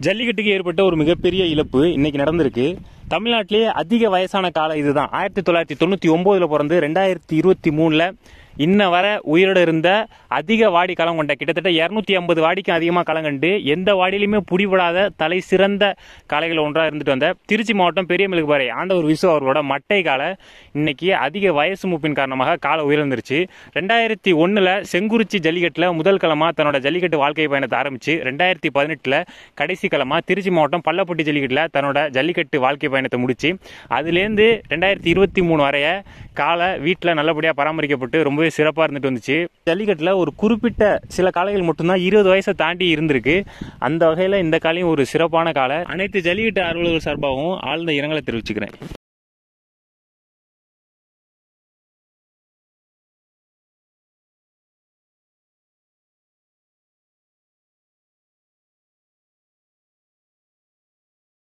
ஜல்லிக்கட்டுக்கு ஏற்பட்ட ஒரு மிகப்பெரிய இழப்பு இன்னைக்கு நடந்திருக்கு. தமிழ்நாட்டிலேயே அதிக வயசான காலம் இதுதான். ஆயிரத்தி தொள்ளாயிரத்தி தொண்ணூற்றி ஒம்போதில் பிறந்து ரெண்டாயிரத்தி இருபத்தி மூணில் இன்ன வர உயிரோட இருந்த அதிக வாடி களம் கொண்ட கிட்டத்தட்ட இரநூத்தி ஐம்பது வாடிக்கும் அதிகமாக களம் கண்டு எந்த வாடியிலுமே பிடிபடாத தலை சிறந்த காளைகள் ஒன்றாக இருந்துட்டு வந்த திருச்சி மாவட்டம் பெரிய பாறை ஆண்டவர் விசு அவர்களோட மட்டை காலை இன்னைக்கு அதிக வயசு மூப்பின் காரணமாக காலை உயர்ந்துருச்சு ரெண்டாயிரத்தி ஒன்றில் செங்குறிச்சி ஜல்லிக்கட்டில் முதல் களமாக தன்னோட ஜல்லிக்கட்டு வாழ்க்கை பயணத்தை ஆரம்பித்து ரெண்டாயிரத்தி பதினெட்டில் கடைசி களமாக திருச்சி மாவட்டம் பள்ளப்பட்டி ஜல்லிக்கட்டில் தன்னோட ஜல்லிக்கட்டு வாழ்க்கை பயணத்தை முடிச்சு. அதுலேருந்து ரெண்டாயிரத்தி இருபத்தி மூணு வரைய காலை வீட்டில் நல்லபடியாக பராமரிக்கப்பட்டு ரொம்பவே சிறப்பாக இருந்துட்டு வந்துச்சு. ஜல்லிக்கட்டில் ஒரு குறிப்பிட்ட சில காளைகள் மட்டும்தான் இருபது வயசை தாண்டி இருந்திருக்கு. அந்த வகையில் இந்த காலையும் ஒரு சிறப்பான காலை அனைத்து ஜல்லிக்கட்டு ஆர்வலர்கள் சார்பாகவும் ஆழ்ந்த இரங்கலை தெரிவிச்சுக்கிறேன்.